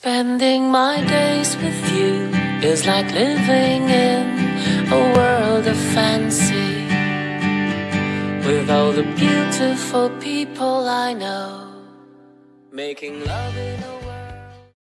Spending my days with you is like living in a world of fancy. With all the beautiful people I know, making love in a